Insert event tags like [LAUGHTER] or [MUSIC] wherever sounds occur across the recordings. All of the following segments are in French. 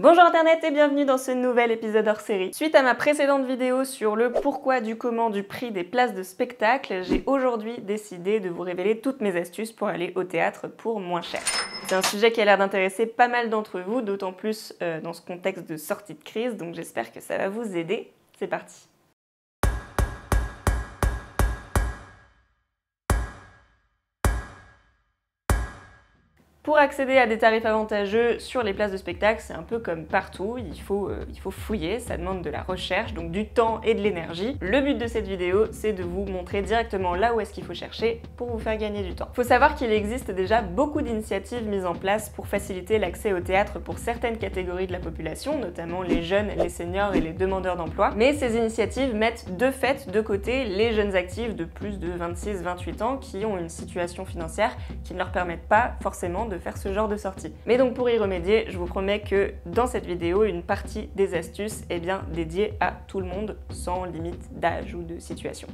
Bonjour internet et bienvenue dans ce nouvel épisode hors série. Suite à ma précédente vidéo sur le pourquoi du comment du prix des places de spectacle, j'ai aujourd'hui décidé de vous révéler toutes mes astuces pour aller au théâtre pour moins cher. C'est un sujet qui a l'air d'intéresser pas mal d'entre vous, d'autant plus euh, dans ce contexte de sortie de crise, donc j'espère que ça va vous aider. C'est parti Pour accéder à des tarifs avantageux sur les places de spectacle, c'est un peu comme partout, il faut, euh, il faut fouiller, ça demande de la recherche, donc du temps et de l'énergie. Le but de cette vidéo, c'est de vous montrer directement là où est-ce qu'il faut chercher pour vous faire gagner du temps. Il faut savoir qu'il existe déjà beaucoup d'initiatives mises en place pour faciliter l'accès au théâtre pour certaines catégories de la population, notamment les jeunes, les seniors et les demandeurs d'emploi. Mais ces initiatives mettent de fait de côté les jeunes actifs de plus de 26-28 ans qui ont une situation financière qui ne leur permettent pas forcément de faire ce genre de sortie. Mais donc pour y remédier, je vous promets que dans cette vidéo, une partie des astuces est bien dédiée à tout le monde sans limite d'âge ou de situation.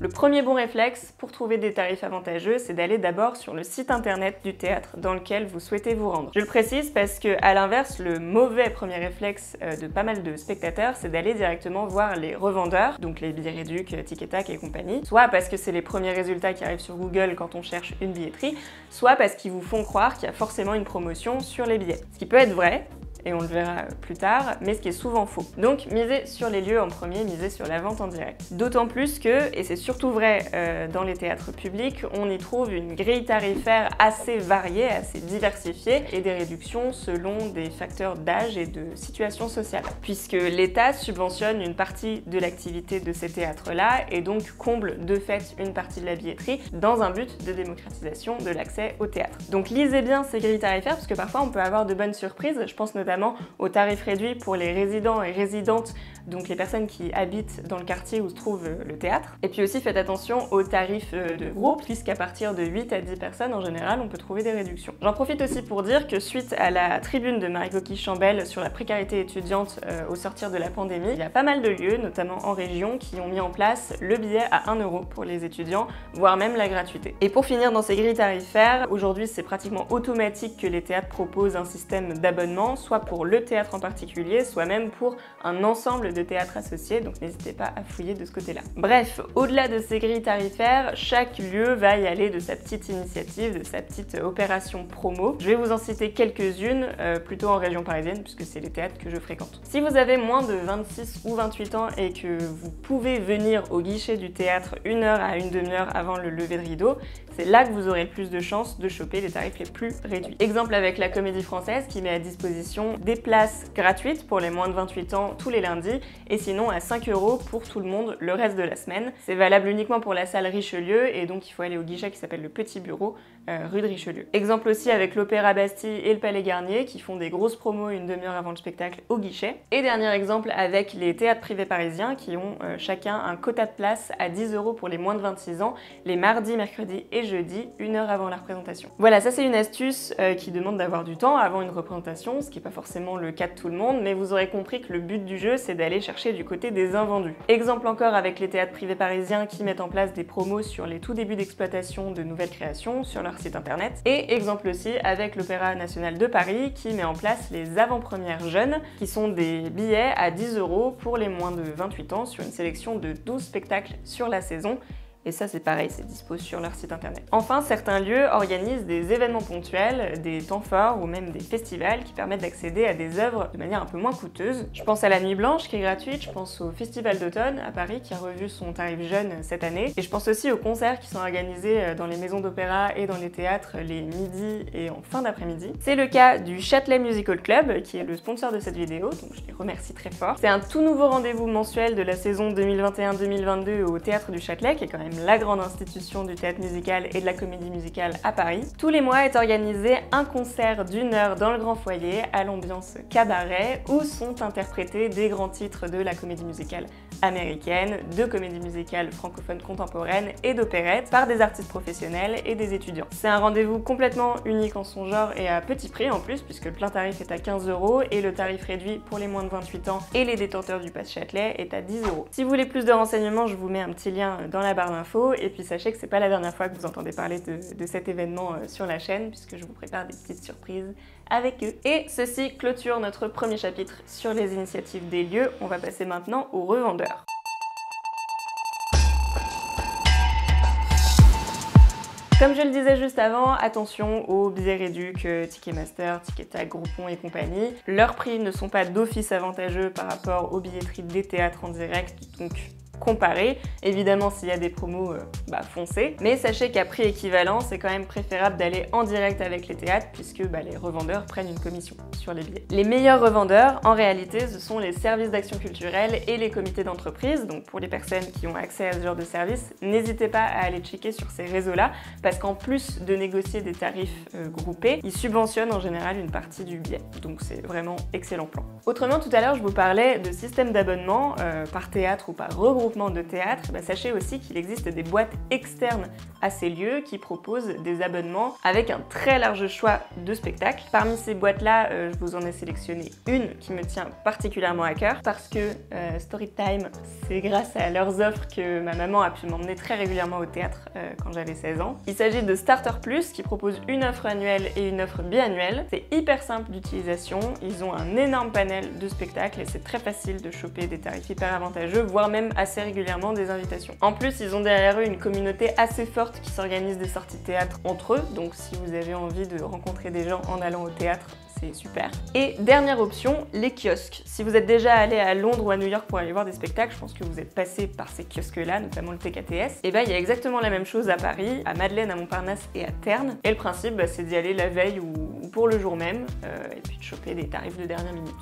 Le premier bon réflexe pour trouver des tarifs avantageux, c'est d'aller d'abord sur le site internet du théâtre dans lequel vous souhaitez vous rendre. Je le précise parce que, à l'inverse, le mauvais premier réflexe euh, de pas mal de spectateurs, c'est d'aller directement voir les revendeurs, donc les billets réducs, Tic Tac et compagnie, soit parce que c'est les premiers résultats qui arrivent sur Google quand on cherche une billetterie, soit parce qu'ils vous font croire qu'il y a forcément une promotion sur les billets. Ce qui peut être vrai, et on le verra plus tard, mais ce qui est souvent faux. Donc misez sur les lieux en premier, misez sur la vente en direct. D'autant plus que, et c'est surtout vrai euh, dans les théâtres publics, on y trouve une grille tarifaire assez variée, assez diversifiée, et des réductions selon des facteurs d'âge et de situation sociale. Puisque l'État subventionne une partie de l'activité de ces théâtres-là, et donc comble de fait une partie de la billetterie, dans un but de démocratisation de l'accès au théâtre. Donc lisez bien ces grilles tarifaires, parce que parfois on peut avoir de bonnes surprises, je pense notamment au tarif réduit pour les résidents et résidentes, donc les personnes qui habitent dans le quartier où se trouve euh, le théâtre. Et puis aussi faites attention aux tarifs euh, de groupe, puisqu'à partir de 8 à 10 personnes en général, on peut trouver des réductions. J'en profite aussi pour dire que suite à la tribune de Marie-Coquille Chambel sur la précarité étudiante euh, au sortir de la pandémie, il y a pas mal de lieux, notamment en région, qui ont mis en place le billet à 1 euro pour les étudiants, voire même la gratuité. Et pour finir dans ces grilles tarifaires, aujourd'hui c'est pratiquement automatique que les théâtres proposent un système d'abonnement, soit pour le théâtre en particulier, soit même pour un ensemble de théâtres associés, donc n'hésitez pas à fouiller de ce côté-là. Bref, au-delà de ces grilles tarifaires, chaque lieu va y aller de sa petite initiative, de sa petite opération promo. Je vais vous en citer quelques-unes, euh, plutôt en région parisienne, puisque c'est les théâtres que je fréquente. Si vous avez moins de 26 ou 28 ans et que vous pouvez venir au guichet du théâtre une heure à une demi-heure avant le lever de rideau, c'est là que vous aurez le plus de chances de choper les tarifs les plus réduits. Exemple avec la Comédie Française qui met à disposition des places gratuites pour les moins de 28 ans tous les lundis et sinon à 5 euros pour tout le monde le reste de la semaine. C'est valable uniquement pour la salle Richelieu et donc il faut aller au guichet qui s'appelle le Petit Bureau euh, rue de Richelieu. Exemple aussi avec l'Opéra Bastille et le Palais Garnier qui font des grosses promos une demi-heure avant le spectacle au guichet. Et dernier exemple avec les théâtres privés parisiens qui ont euh, chacun un quota de place à 10 euros pour les moins de 26 ans les mardis, mercredis et jeudis, une heure avant la représentation. Voilà, ça c'est une astuce euh, qui demande d'avoir du temps avant une représentation, ce qui n'est pas forcément le cas de tout le monde, mais vous aurez compris que le but du jeu c'est d'aller chercher du côté des invendus. Exemple encore avec les théâtres privés parisiens qui mettent en place des promos sur les tout débuts d'exploitation de nouvelles créations sur leur site internet. Et exemple aussi avec l'Opéra National de Paris qui met en place les avant-premières jeunes qui sont des billets à 10 euros pour les moins de 28 ans sur une sélection de 12 spectacles sur la saison et ça, c'est pareil, c'est dispo sur leur site internet. Enfin, certains lieux organisent des événements ponctuels, des temps forts ou même des festivals qui permettent d'accéder à des œuvres de manière un peu moins coûteuse. Je pense à la Nuit Blanche qui est gratuite, je pense au Festival d'automne à Paris qui a revu son tarif jeune cette année, et je pense aussi aux concerts qui sont organisés euh, dans les maisons d'opéra et dans les théâtres les midis et en fin d'après-midi. C'est le cas du Châtelet Musical Club qui est le sponsor de cette vidéo, donc je les remercie très fort. C'est un tout nouveau rendez-vous mensuel de la saison 2021-2022 au Théâtre du Châtelet qui est quand même la grande institution du théâtre musical et de la comédie musicale à Paris. Tous les mois est organisé un concert d'une heure dans le grand foyer à l'ambiance cabaret où sont interprétés des grands titres de la comédie musicale américaine, de comédie musicale francophone contemporaine et d'opérette par des artistes professionnels et des étudiants. C'est un rendez-vous complètement unique en son genre et à petit prix en plus puisque le plein tarif est à 15 euros et le tarif réduit pour les moins de 28 ans et les détenteurs du pass Châtelet est à 10 euros. Si vous voulez plus de renseignements, je vous mets un petit lien dans la barre d'infos et puis sachez que c'est pas la dernière fois que vous entendez parler de, de cet événement euh, sur la chaîne puisque je vous prépare des petites surprises avec eux. Et ceci clôture notre premier chapitre sur les initiatives des lieux. On va passer maintenant aux revendeurs. Comme je le disais juste avant, attention aux billets réduits que Ticketmaster, Ticketag, Groupon et compagnie. Leurs prix ne sont pas d'office avantageux par rapport aux billetteries des théâtres en direct, donc comparer. Évidemment, s'il y a des promos, euh, bah foncez. Mais sachez qu'à prix équivalent, c'est quand même préférable d'aller en direct avec les théâtres puisque bah, les revendeurs prennent une commission sur les billets. Les meilleurs revendeurs, en réalité, ce sont les services d'action culturelle et les comités d'entreprise. Donc pour les personnes qui ont accès à ce genre de service, n'hésitez pas à aller checker sur ces réseaux-là parce qu'en plus de négocier des tarifs euh, groupés, ils subventionnent en général une partie du billet. Donc c'est vraiment excellent plan. Autrement, tout à l'heure, je vous parlais de système d'abonnement euh, par théâtre ou par regroupement de théâtre, bah, sachez aussi qu'il existe des boîtes externes à ces lieux qui proposent des abonnements avec un très large choix de spectacles. Parmi ces boîtes-là, euh, je vous en ai sélectionné une qui me tient particulièrement à cœur parce que euh, Storytime, c'est grâce à leurs offres que ma maman a pu m'emmener très régulièrement au théâtre euh, quand j'avais 16 ans. Il s'agit de Starter Plus qui propose une offre annuelle et une offre biannuelle. C'est hyper simple d'utilisation, ils ont un énorme panel de spectacles et c'est très facile de choper des tarifs hyper avantageux, voire même assez régulièrement des invitations. En plus, ils ont derrière eux une communauté assez forte qui s'organise des sorties théâtre entre eux, donc si vous avez envie de rencontrer des gens en allant au théâtre, c'est super. Et dernière option, les kiosques. Si vous êtes déjà allé à Londres ou à New York pour aller voir des spectacles, je pense que vous êtes passé par ces kiosques-là, notamment le TKTS. Et eh bah ben, il y a exactement la même chose à Paris, à Madeleine, à Montparnasse et à Terne. Et le principe, bah, c'est d'y aller la veille ou, pour le jour même, euh, et puis de choper des tarifs de dernière minute.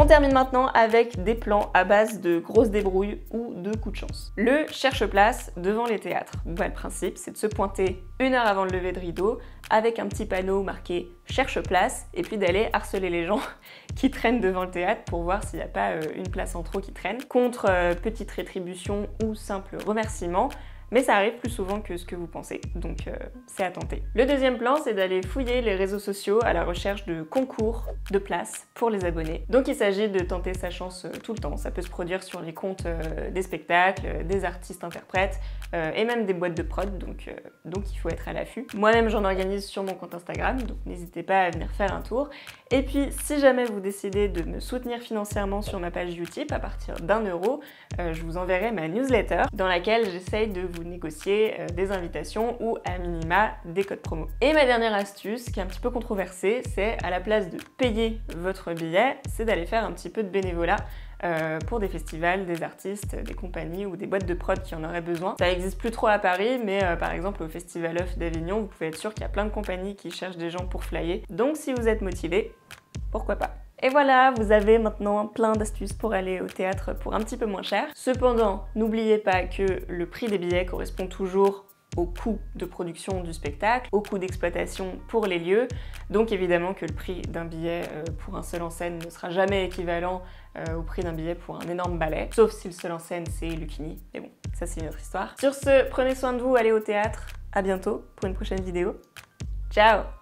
On termine maintenant avec des plans à base de grosses débrouilles ou de coups de chance. Le cherche-place devant les théâtres. le principe, c'est de se pointer une heure avant le lever de rideau avec un petit panneau marqué cherche-place et puis d'aller harceler les gens [LAUGHS] qui traînent devant le théâtre pour voir s'il n'y a pas euh, une place en trop qui traîne. Contre euh, petite rétribution ou simple remerciement, mais ça arrive plus souvent que ce que vous pensez, donc euh, c'est à tenter. Le deuxième plan, c'est d'aller fouiller les réseaux sociaux à la recherche de concours de places pour les abonnés. Donc il s'agit de tenter sa chance euh, tout le temps. Ça peut se produire sur les comptes euh, des spectacles, des artistes interprètes et même des boîtes de prod, donc, donc il faut être à l'affût. Moi-même, j'en organise sur mon compte Instagram, donc n'hésitez pas à venir faire un tour. Et puis, si jamais vous décidez de me soutenir financièrement sur ma page Utip à partir d'un euro, je vous enverrai ma newsletter dans laquelle j'essaye de vous négocier euh, des invitations ou à minima des codes promo. Et ma dernière astuce, qui est un petit peu controversée, c'est à la place de payer votre billet, c'est d'aller faire un petit peu de bénévolat euh, pour des festivals, des artistes, des compagnies ou des boîtes de prod qui en auraient besoin. Ça n'existe plus trop à Paris, mais euh, par exemple au Festival Off d'Avignon, vous pouvez être sûr qu'il y a plein de compagnies qui cherchent des gens pour flyer. Donc si vous êtes motivé, pourquoi pas? Et voilà, vous avez maintenant plein d'astuces pour aller au théâtre pour un petit peu moins cher. Cependant, n'oubliez pas que le prix des billets correspond toujours au coût de production du spectacle, au coût d'exploitation pour les lieux. Donc évidemment que le prix d'un billet euh, pour un seul en scène ne sera jamais équivalent euh, au prix d'un billet pour un énorme ballet, sauf si le seul en scène c'est Lucchini. Mais bon, ça c'est une autre histoire. Sur ce, prenez soin de vous, allez au théâtre. À bientôt pour une prochaine vidéo. Ciao